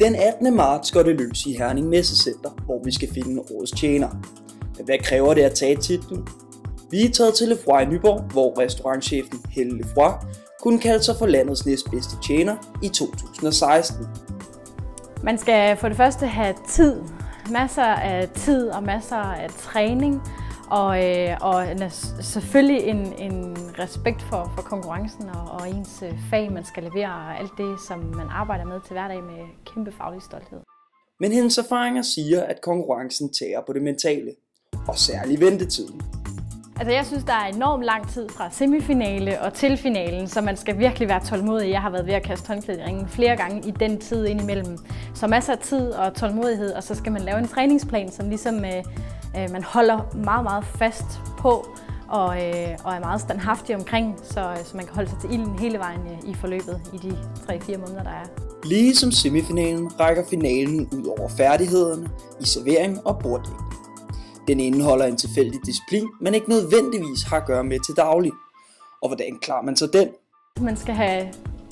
Den 18. marts går det løs i Herning Messecenter, hvor vi skal finde årets tjener. Men hvad kræver det at tage titlen? Vi er taget til Lefroy i Nyborg, hvor restaurantchefen Helle Lefroy kunne kalde sig for landets næstbedste tjener i 2016. Man skal for det første have tid, masser af tid og masser af træning, og, øh, og selvfølgelig en, en respekt for, for konkurrencen og, og ens øh, fag, man skal levere, og alt det, som man arbejder med til hverdag med kæmpe faglig stolthed. Men hendes erfaringer siger, at konkurrencen tager på det mentale, og særlig ventetiden. Altså jeg synes, der er enormt lang tid fra semifinale og til finalen, så man skal virkelig være tålmodig. Jeg har været ved at kaste håndklædet i ringen flere gange i den tid indimellem. Så masser af tid og tålmodighed, og så skal man lave en træningsplan, som ligesom øh, øh, man holder meget, meget fast på og, øh, og er meget standhaftig omkring, så, så man kan holde sig til ilden hele vejen øh, i forløbet i de 3-4 måneder, der er. Ligesom semifinalen rækker finalen ud over færdighederne i servering og borddækning. Den indeholder en tilfældig disciplin, men ikke nødvendigvis har at gøre med til daglig. Og hvordan klarer man så den? Man skal have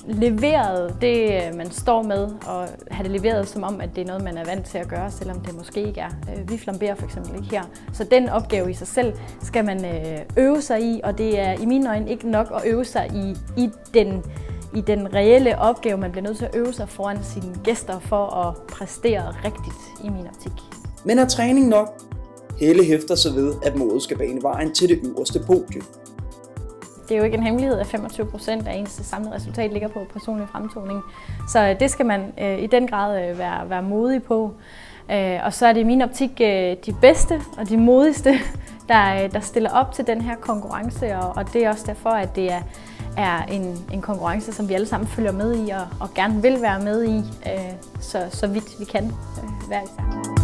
leveret det, øh, man står med, og have det leveret som om, at det er noget, man er vant til at gøre, selvom det måske ikke er. Øh, vi flamberer for eksempel ikke her. Så den opgave i sig selv skal man øh, øve sig i, og det er i mine øjne ikke nok at øve sig i, i den i den reelle opgave. Man bliver nødt til at øve sig foran sine gæster for at præstere rigtigt i min optik. Men er træning nok? Helle hæfter sig ved, at modet skal bane vejen til det øverste podium. Det er jo ikke en hemmelighed, at 25 procent af ens samlede resultat ligger på personlig fremtoning. Så øh, det skal man øh, i den grad øh, være, være modig på. Øh, og så er det i min optik øh, de bedste og de modigste, der, øh, der stiller op til den her konkurrence. Og, og det er også derfor, at det er, er en, en konkurrence, som vi alle sammen følger med i og, og gerne vil være med i, øh, så, så vidt vi kan øh, hver især.